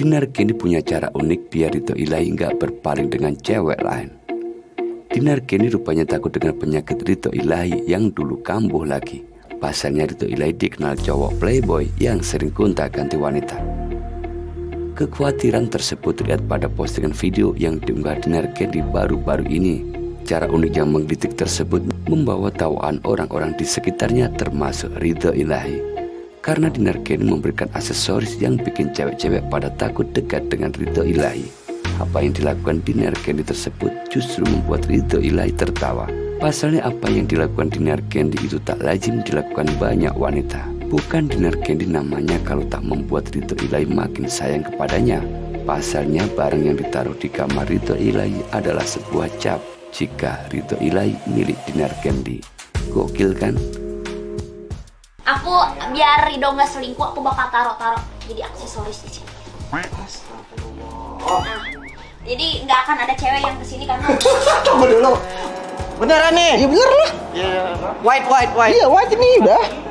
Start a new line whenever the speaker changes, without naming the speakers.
Dinar Candy punya cara unik biar Rito Ilahi nggak berpaling dengan cewek lain. Dinar Candy rupanya takut dengan penyakit Rito Ilahi yang dulu kambuh lagi. Pasalnya Rito Ilahi dikenal cowok playboy yang sering gonta ganti wanita. Kekhawatiran tersebut terlihat pada postingan video yang diunggah Dinar Candy baru-baru ini. Cara unik yang menggelitik tersebut membawa tawaan orang-orang di sekitarnya termasuk Ridho Ilahi karena Dinar Kenny memberikan aksesoris yang bikin cewek-cewek pada takut dekat dengan Ridho Ilahi. Apa yang dilakukan Dinar Candy tersebut justru membuat Ridho Ilahi tertawa. Pasalnya apa yang dilakukan Dinar Candy itu tak lazim dilakukan banyak wanita. Bukan Dinar Candy namanya kalau tak membuat Ridho Ilahi makin sayang kepadanya. Pasalnya barang yang ditaruh di kamar Ridho Ilahi adalah sebuah cap jika Ridho Ilahi milik Dinar Candy. Gokil kan?
Aku biar Rido nggak selingkuh, aku bakal taruh-taruh jadi aksesoris di sini. Nah, jadi nggak akan ada cewek yang ke sini karena
coba dulu.
Beneran nih?
Iya bener lah.
White, white, white.
Iya wajib nih udah.